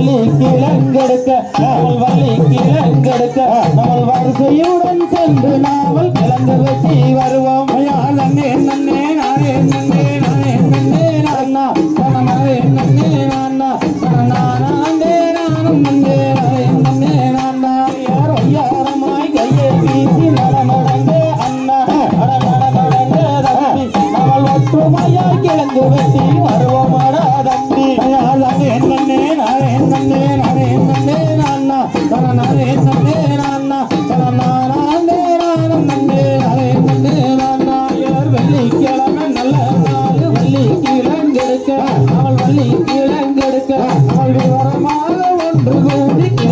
வள்ளி கிழங்கெடுக்க நாவல் வள்ளி கிழங்கெடுக்க நாவல் வரிசையுடன் சென்று நாவல் கிழங்கு வெட்டி வருவோம். நன்னே நன்னே நானே நன்னே.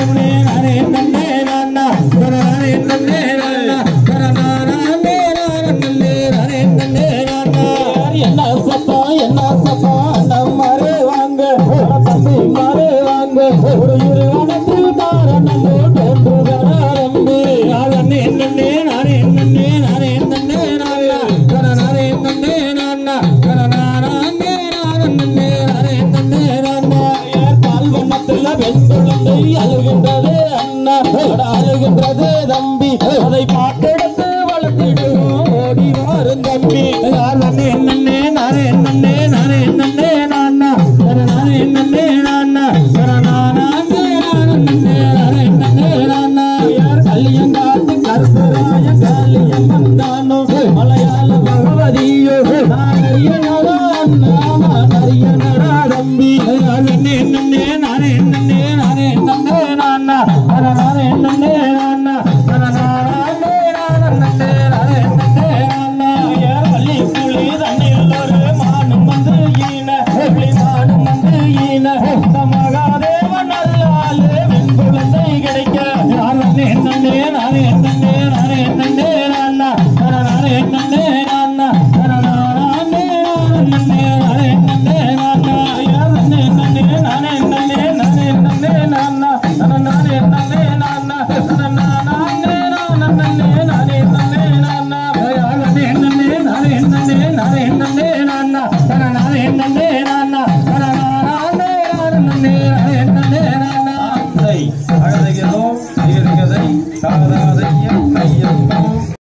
Amen. பாட்டு